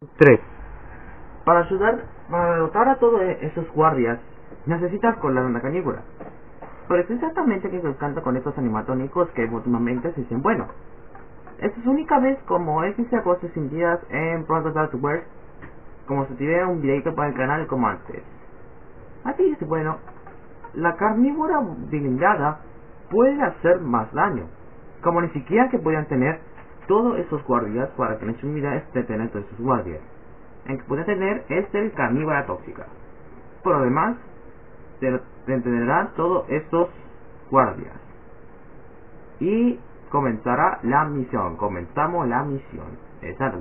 3. Para ayudar, para derrotar a todos esos guardias, necesitas con la caníbula. Pero es exactamente que se canta con estos animatónicos que últimamente se dicen bueno. Esta es única vez como es hice cosas días en Pronto Software, como si tuviera un videito para el canal como antes. Así es, bueno, la carnívora blindada puede hacer más daño, como ni siquiera que puedan tener todos esos guardias para que su vida esté tener todos esos guardias. En que puede tener es el carnívora tóxica. Por lo demás, tendrán todos estos guardias. Y comenzará la misión. Comenzamos la misión. Esa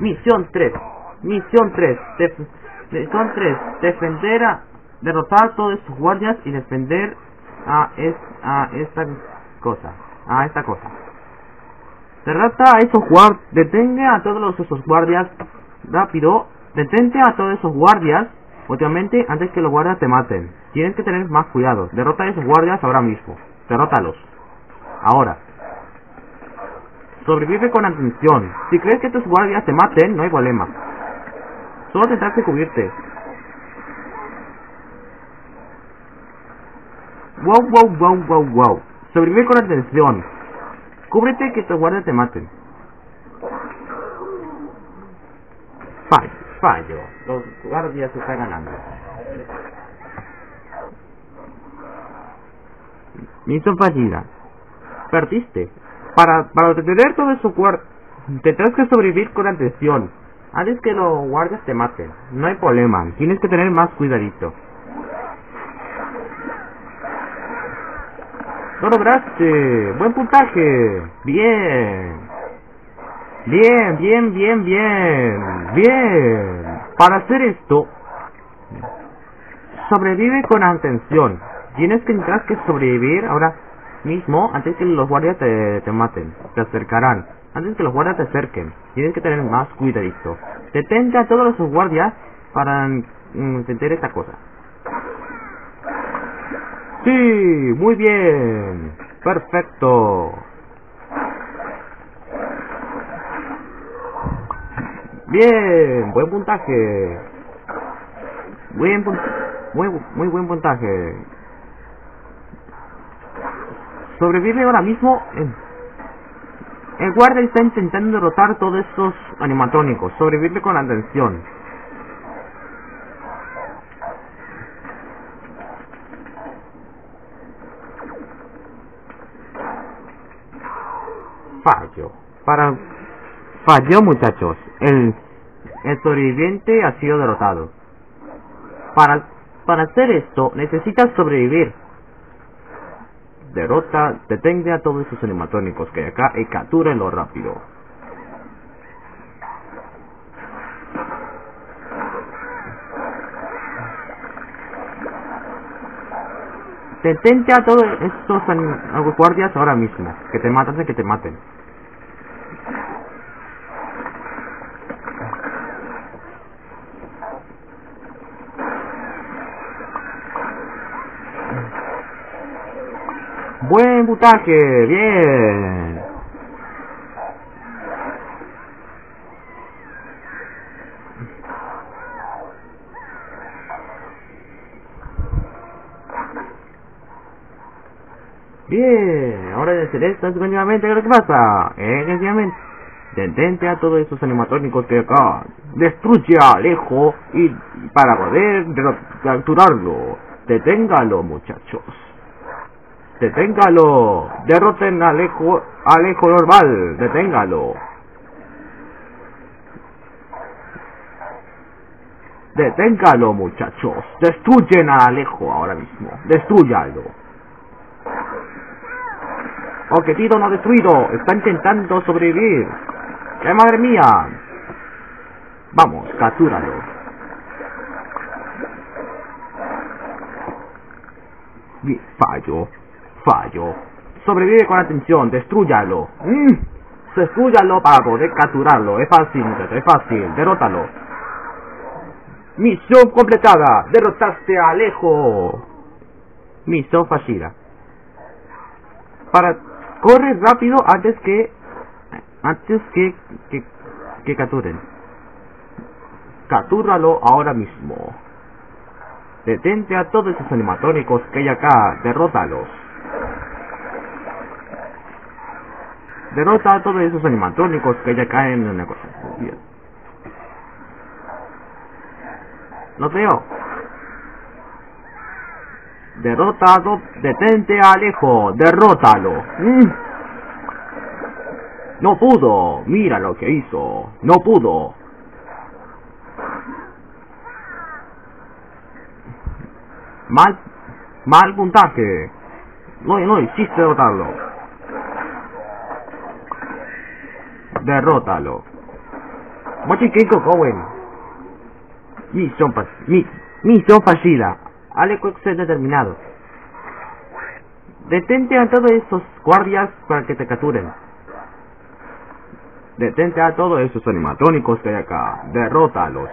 Misión 3. Misión 3. misión 3. Defender a... Derrotar a todos estos guardias y defender a, es, a esta cosa, a esta cosa. Derrota a esos guardias, detenga a todos esos guardias rápido, detente a todos esos guardias últimamente antes que los guardias te maten. Tienes que tener más cuidado. Derrota a esos guardias ahora mismo. Derrótalos. Ahora. Sobrevive con atención. Si crees que tus guardias te maten, no hay problema. Solo tendrás que cubrirte. Wow, wow, wow, wow, wow. Sobrevive con atención. Cúbrete que tus guardias te maten. Fallo, fallo. Los guardias están ganando. Misión fallida. Perdiste. Para, para detener todo eso, tendrás que sobrevivir con atención. Antes que los guardias te maten. No hay problema. Tienes que tener más cuidadito. ¡Lo lograste! ¡Buen puntaje! ¡Bien! Bien, bien, bien, bien. Bien. Para hacer esto, sobrevive con atención. Tienes que que sobrevivir ahora mismo antes que los guardias te, te maten. Te acercarán. Antes que los guardias te acerquen. Tienes que tener más cuidadito. Detente a todos los guardias para entender esta cosa. Sí, muy bien. Perfecto. Bien, buen puntaje. Buen muy, muy buen puntaje. Sobrevive ahora mismo. El guardia está intentando derrotar todos estos animatrónicos. Sobrevive con atención. Fallo. Para falló muchachos. El, el sobreviviente ha sido derrotado. Para, para hacer esto necesitas sobrevivir. Derrota, detenga a todos esos animatónicos que hay acá y captúrenlo rápido. Detente a todos estos guardias ahora mismo. Que te maten, que te maten. Bien. Bien, ahora de hacer esto, nuevamente, ¿qué pasa? Eh, detente a todos esos animatrónicos que acá. Destruye a Alejo y para poder capturarlo. Deténgalo, muchachos. Deténgalo. Derroten a Alejo, Alejo normal. Deténgalo. Deténgalo, muchachos. Destruyen a Alejo ahora mismo. Destruyalo. Objetivo no destruido. Está intentando sobrevivir. ¡Qué madre mía! Vamos, captúralo. Fallo. Fallo. Sobrevive con atención. Destruyalo. Mm. Destruyalo para poder capturarlo. Es fácil, Es fácil. Derrótalo. Misión completada. Derrotaste a Alejo. Misión fallida. Para corre rápido antes que Antes que, que, que capturen. Captúralo ahora mismo. Detente a todos esos animatónicos que hay acá. Derrótalos. Derrota a todos esos animatónicos que hay acá en el negocio. No veo. Derrotado, detente a Alejo, derrótalo. Mm. No pudo, mira lo que hizo, no pudo. Mal, mal puntaje. No, no hiciste derrotarlo. Derrótalo. Mochiquito Cowen. Misión, mi, misión fallida. Determinado. Detente a todos esos guardias para que te capturen. Detente a todos esos animatrónicos que hay acá. Derrótalos.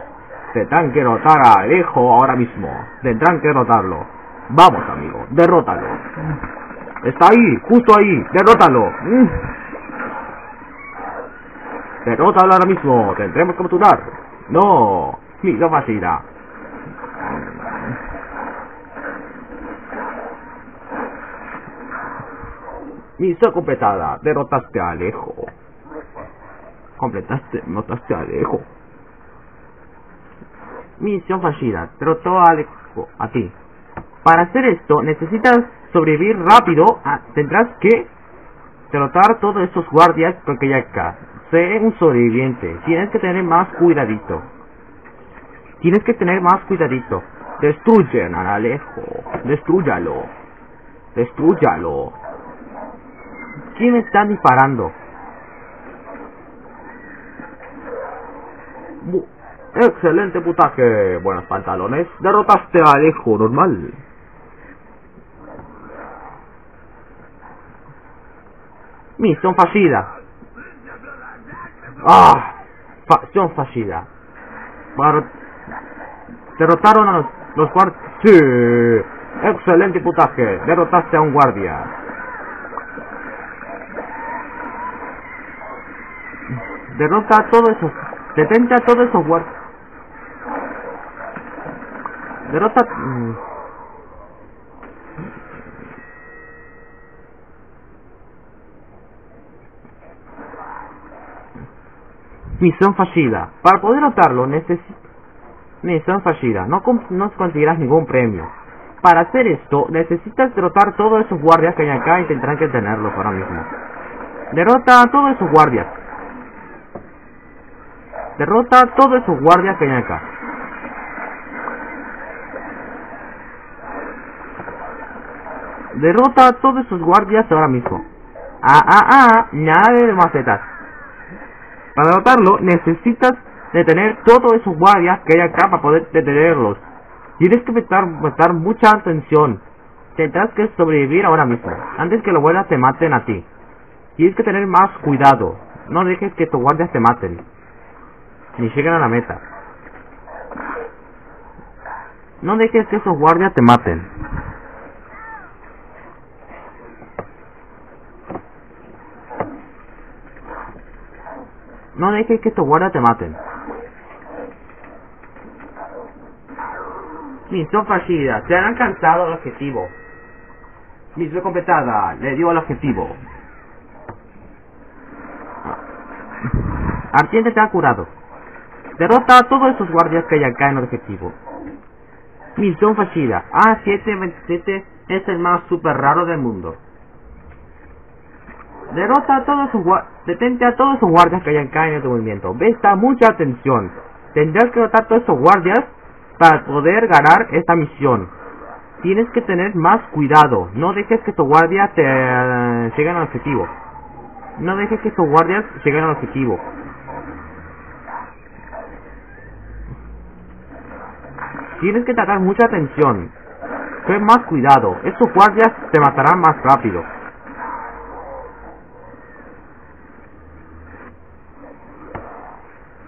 Tendrán que derrotar a Alejo ahora mismo. Tendrán que derrotarlo. Vamos, amigo. Derrótalo. Está ahí, justo ahí. Derrótalo. Mm. Derrótalo ahora mismo. Tendremos que capturar. No. Mira facilidad. Misión completada. Derrotaste a Alejo. Completaste, derrotaste a Alejo. Misión fallida. Derrotó a Alejo. A ti. Para hacer esto, necesitas sobrevivir rápido. tendrás que derrotar todos esos guardias porque hay acá. Sé un sobreviviente. Tienes que tener más cuidadito. Tienes que tener más cuidadito. Destruyen a Alejo. Destrúyalo. Destrúyalo. ¿Quién está disparando? Excelente putaje. Buenos pantalones. Derrotaste a Alejo normal. Misión fallida. Ah, facción fallida. Derrotaron a los, los guardias. Sí. Excelente putaje. Derrotaste a un guardia. Derrota a todos esos. Detente a todos esos guardias. Derrota. Misión fallida. Para poder notarlo, necesito... Misión fallida. No, no conseguirás ningún premio. Para hacer esto, necesitas derrotar todos esos guardias que hay acá y tendrán que tenerlos ahora mismo. Derrota a todos esos guardias. Derrota a todos esos guardias que hay acá. Derrota a todos esos guardias ahora mismo. Ah, ah, ah, nada de macetas. Para derrotarlo, necesitas detener todos esos guardias que hay acá para poder detenerlos. Tienes que prestar, mucha atención. Tendrás que sobrevivir ahora mismo, antes que los guardias te maten a ti. Tienes que tener más cuidado. No dejes que tus guardias te maten. Ni lleguen a la meta. No dejes que esos guardias te maten. No dejes que estos guardias te maten. Misión fallida. Se han alcanzado el objetivo. Misión completada. Le dio el objetivo. Artiente te ha curado. Derrota a todos esos guardias que hay acá en el objetivo. Misión fallida. A727 es el más super raro del mundo. Derrota a todos sus Detente a todos esos guardias que hay acá en este movimiento. Presta mucha atención. Tendrás que derrotar a todos esos guardias para poder ganar esta misión. Tienes que tener más cuidado. No dejes que tu guardia te uh, lleguen al objetivo. No dejes que tus guardias lleguen al objetivo. Tienes que tratar mucha atención. Ten más cuidado. Estos guardias te matarán más rápido.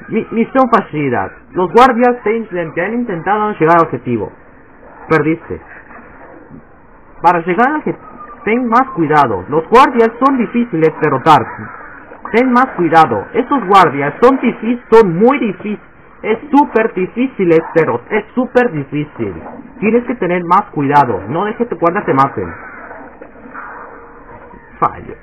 Misión fallida. Los guardias te, han intentado llegar al objetivo. Perdiste. Para llegar al objetivo, ten más cuidado. Los guardias son difíciles de derrotar. Ten más cuidado. Estos guardias son difíciles, son muy difíciles. Es súper difícil pero es súper difícil. Tienes que tener más cuidado. No dejes que guardias te maten. Fallo.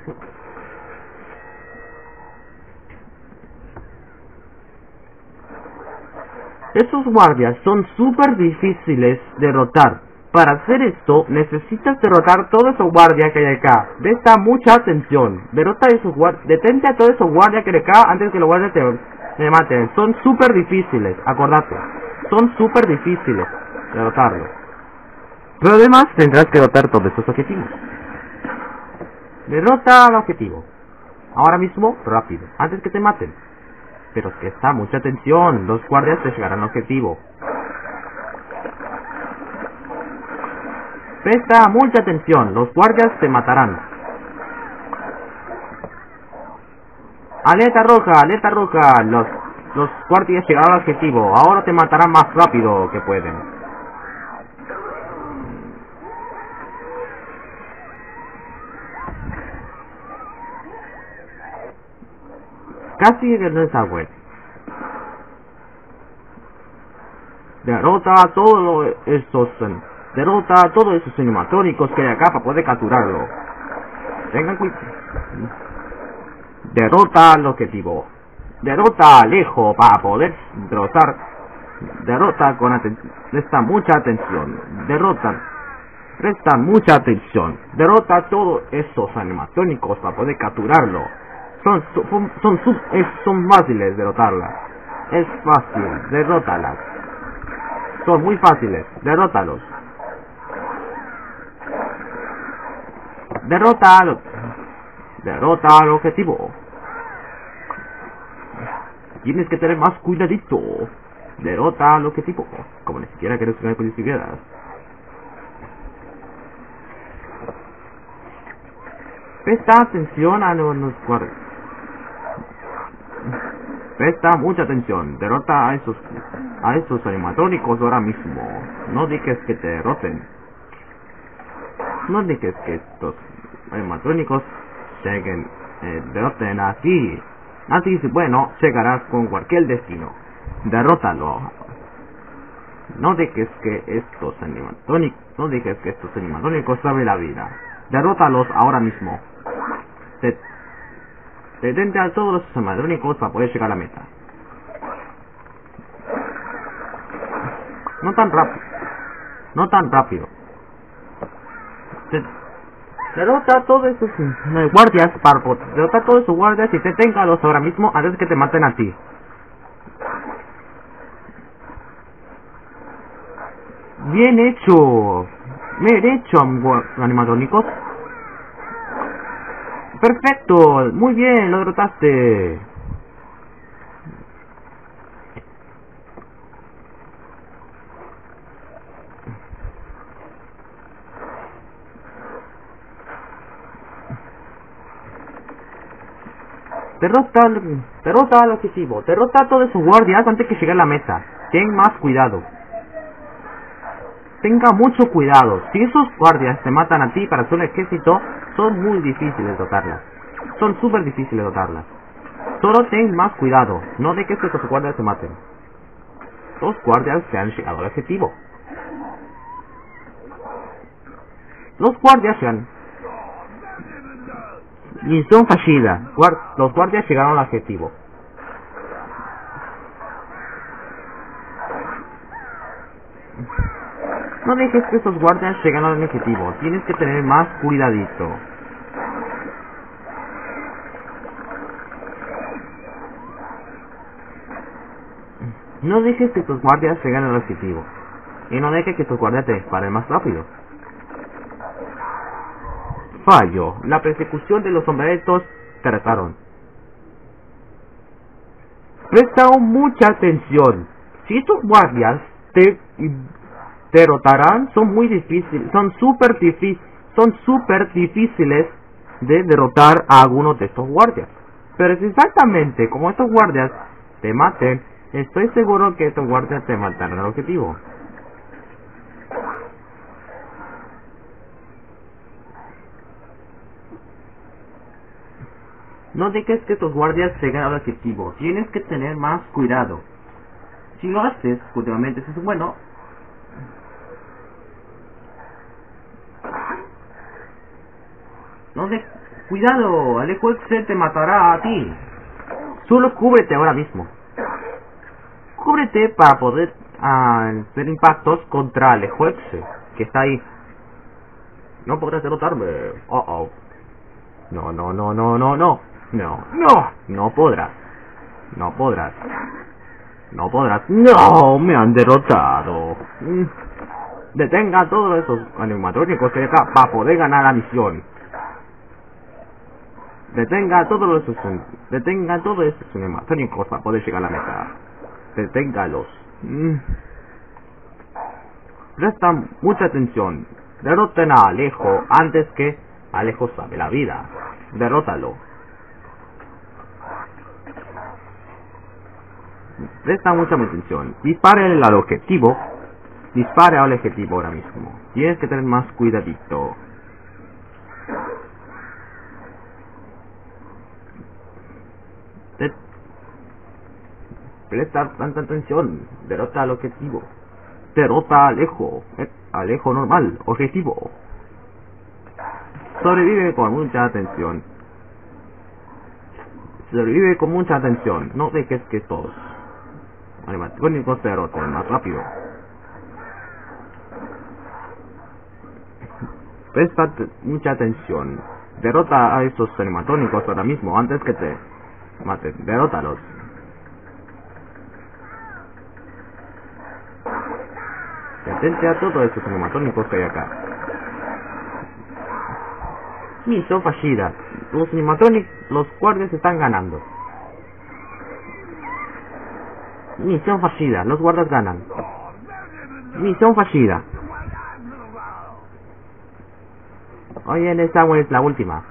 Estos guardias son súper difíciles de derrotar. Para hacer esto, necesitas derrotar todo esos guardias que hay acá. Presta mucha atención. Derrota esos guardias. Detente a todos esos guardias que hay acá antes que los guardias te, maten. Son súper difíciles, acordate. Son súper difíciles derrotarlos. Pero además tendrás que derrotar todos esos objetivos. Derrota al objetivo. Ahora mismo, rápido, antes que te maten. Pero está mucha atención. Los guardias te llegarán al objetivo. Presta mucha atención, los guardias te matarán. Aleta roja, aleta roja, los, los guardias llegaron al objetivo. Ahora te matarán más rápido que pueden. Casi de desagüe. Derrota a todos estos Derrota todos esos animatrónicos que acá para poder capturarlo. Tengan cuidado. Derrota al objetivo. Derrota a Alejo para poder derrotar. Derrota con atención. Presta mucha atención. Derrotan. Presta mucha atención. Derrota todos esos animatrónicos para poder capturarlo. Son, son, son, son fáciles derrotarlas. Es fácil, derrótalas. Son muy fáciles, derrótalos. Derrota al, derrota al objetivo. Tienes que tener más cuidadito. Derrota al objetivo. Como ni siquiera quieres me siquiera. Presta atención a los guardias. Presta mucha atención. Derrota a esos a esos animatrónicos ahora mismo. No dejes que te derroten. No dejes que estos animatrónicos lleguen, eh, derroten así. Así, bueno, llegarás con cualquier destino. Derrótalo. No dejes que estos animatrónicos, no dejes que estos animatrónicos saben la vida. Derrótalos ahora mismo. Detente a todos los animatrónicos para poder llegar a la meta. No tan rápido. No tan rápido. Derrota a todos esos eh, guardias, Parpot. Derrota a todos esos guardias y deténgalos ahora mismo antes de que te maten a ti. Bien hecho. Bien hecho, animatrónicos. Perfecto. Muy bien, lo derrotaste. Derrota al, derrota al objetivo. Derrota a todos sus guardias antes que llegue a la meta. Ten más cuidado. Tenga mucho cuidado. Si esos guardias te matan a ti para hacer un ejército, son muy difíciles de dotarlas. Son súper difíciles de dotarlas. Solo ten más cuidado. No dejes que esos guardias te maten. Los guardias se han llegado al objetivo. Los guardias se han Misión fallida. los guardias llegaron al objetivo. No dejes que esos guardias lleguen al objetivo. Tienes que tener más cuidadito. No dejes que tus guardias lleguen al objetivo. Y no dejes que tus guardias te disparen más rápido fallo. La persecución de los sombreros trataron. Presta mucha atención. Si estos guardias te derrotarán, son muy difíciles, son súper difíciles, son súper difíciles de derrotar a algunos de estos guardias. Pero es exactamente como estos guardias te maten, estoy seguro que estos guardias te matarán al objetivo. No dejes que tus guardias lleguen al objetivo. Tienes que tener más cuidado. Si lo haces, últimamente eso es bueno. No de... Cuidado, Alejo te matará a ti. Solo cúbrete ahora mismo. Cúbrete para poder hacer impactos contra Alejo que está ahí. No podrás derrotarme. Oh oh. No, no, no, no, no, no. No, no, no podrás. No podrás. No podrás. No, me han derrotado. Detenga todos esos animatrónicos que para poder ganar la misión. Detenga todos esos, detenga todos esos animatrónicos para poder llegar a la meta. Deténgalos. Mm. Presta mucha atención. Derroten a Alejo antes que Alejo sabe la vida. Derrótalo. Presta mucha atención. Dispare al objetivo. Dispare al objetivo ahora mismo. Tienes que tener más cuidadito. Presta tanta atención. Derrota al objetivo. Derrota Alejo. Eh, Alejo normal. Objetivo. Sobrevive con mucha atención. Sobrevive con mucha atención. No dejes que todos animatrónicos derroten más rápido. Presta mucha atención. Derrota a estos animatrónicos ahora mismo, antes que te maten. Derrótalos. Atente a todos estos animatrónicos que hay acá. Misión fallida. Los animatrónicos, los guardias están ganando. Misión fallida. Los guardias ganan. Misión fallida. Oye, esta es la última.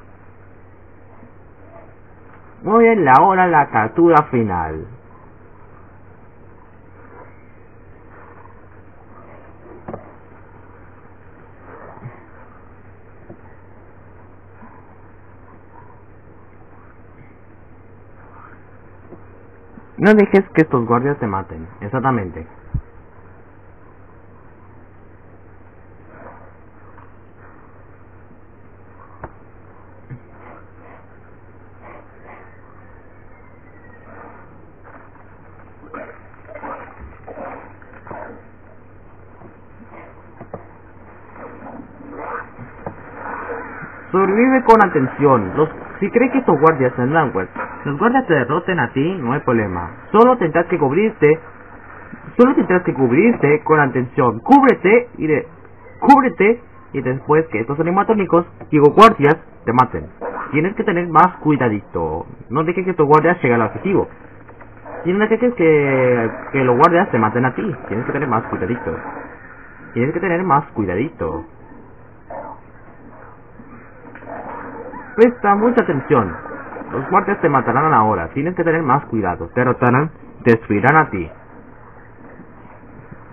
Muy bien, la hora la captura final. No dejes que estos guardias te maten, exactamente. Sobrevive con atención. Los, si cree que estos guardias tendrán pues, los guardias te derroten a ti, no hay problema. Solo tendrás que cubrirte. Solo tendrás que cubrirte con atención. Cúbrete y de, cúbrete y después que estos animatrónicos, digo guardias, te maten. Tienes que tener más cuidadito. No dejes que estos guardias lleguen al objetivo. Y no dejes que, que los guardias te maten a ti. Tienes que tener más cuidadito. Tienes que tener más cuidadito. Presta mucha atención. Los guardias te matarán ahora. Tienes que tener más cuidado. Te derrotarán, destruirán a ti.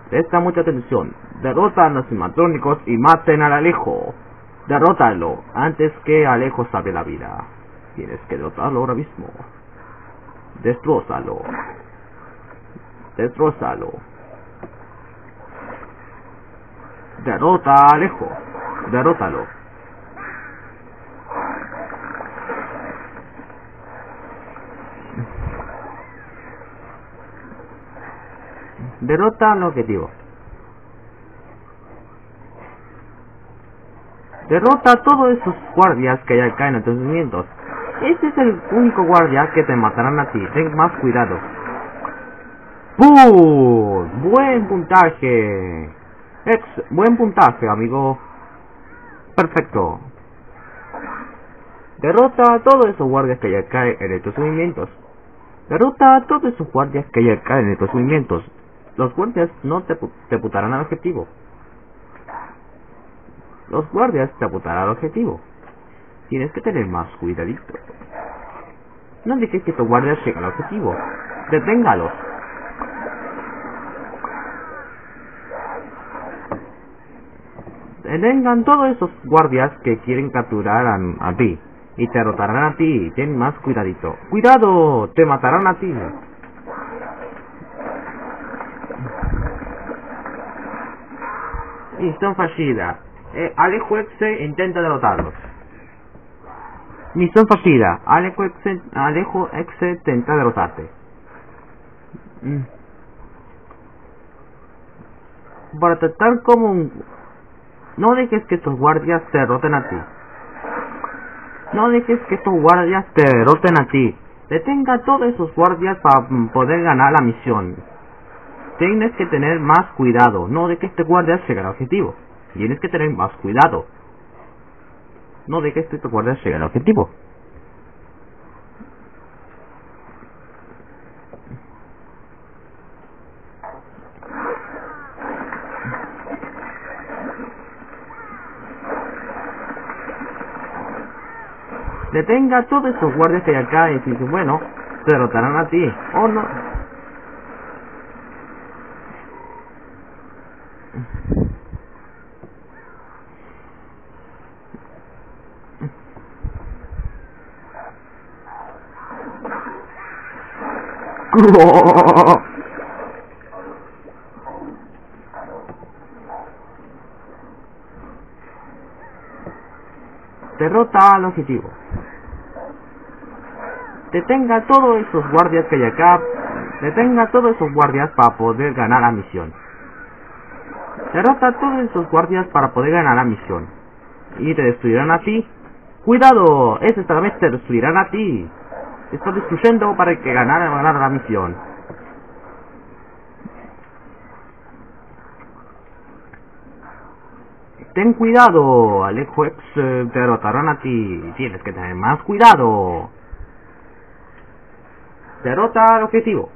Presta mucha atención. Derrota a los animatrónicos y maten al Alejo. Derrótalo antes que Alejo sabe la vida. Tienes que derrotarlo ahora mismo. Destrózalo. Destrózalo. Derrota a Alejo. Derrótalo. Derrota al objetivo. Derrota a todos esos guardias que hay acá en tus movimientos. Este es el único guardia que te matarán a ti. Ten más cuidado. ¡Pum! Buen puntaje. Ex buen puntaje, amigo. Perfecto. Derrota a todos esos guardias que hay acá en estos movimientos. Derrota a todos esos guardias que hay acá en estos movimientos. Los guardias no te, te putarán al objetivo. Los guardias te apuntarán al objetivo. Tienes que tener más cuidadito. No dejes que tus guardias lleguen al objetivo. Deténgalos. Detengan todos esos guardias que quieren capturar a, a ti. y te derrotarán a ti. Ten más cuidadito. ¡Cuidado! Te matarán a ti. Misión fallida. Eh, Alejo Exe intenta derrotarlos. Misión fallida. Alejo Exe, Alejo Exe intenta derrotarte. Mm. Para tratar como un... No dejes que estos guardias te derroten a ti. No dejes que estos guardias te derroten a ti. Detenga a todos esos guardias para poder ganar la misión. Tienes que tener más cuidado. No de que este guardia llegue al objetivo. Tienes que tener más cuidado. No de que este guardia llegue al objetivo. Detenga a todos esos guardias que hay acá y dice, bueno, te derrotarán a ti. O no. Derrota al objetivo. Detenga todos esos guardias que hay acá. Detenga todos esos guardias para poder ganar la misión. Derrota a todos esos guardias para poder ganar la misión. Y te destruirán a ti. ¡Cuidado! Esta vez te destruirán a ti. Te estoy destruyendo para que ganar, ganar la misión. Ten cuidado, Alejo X te derrotarán a ti. Tienes que tener más cuidado. Derrota al objetivo.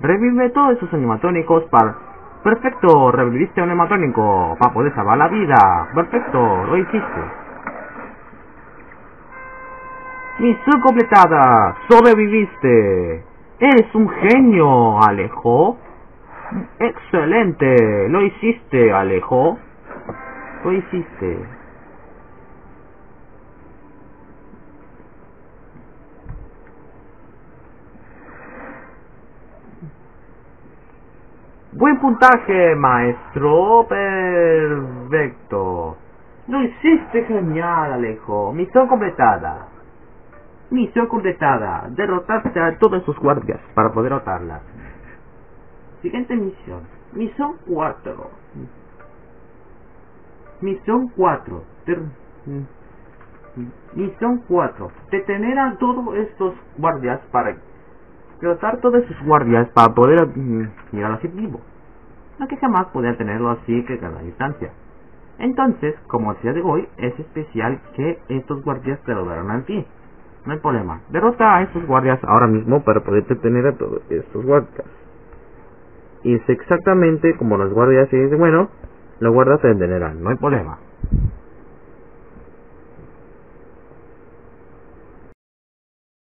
Revive todos esos animatónicos para... Perfecto, reviviste un animatónico para poder salvar la vida. Perfecto, lo hiciste. Misión completada, sobreviviste. Eres un genio, Alejo. Excelente, lo hiciste, Alejo. Lo hiciste. Buen puntaje, maestro. Perfecto. Lo hiciste genial, Alejo. Misión completada. Misión completada. Derrotaste a todos sus guardias para poder derrotarlas. Siguiente misión. Misión 4. Misión 4. Misión 4. Detener a todos estos guardias para derrotar todos esos guardias para poder llegar al objetivo. No que jamás podía tenerlo así que a la distancia. Entonces, como decía de hoy, es especial que estos guardias te lo darán a ti. No hay problema. Derrota a estos guardias ahora mismo para poder detener a todos estos guardias. Y es exactamente como los guardias y dicen, bueno, los guardias se detenerán, no hay problema.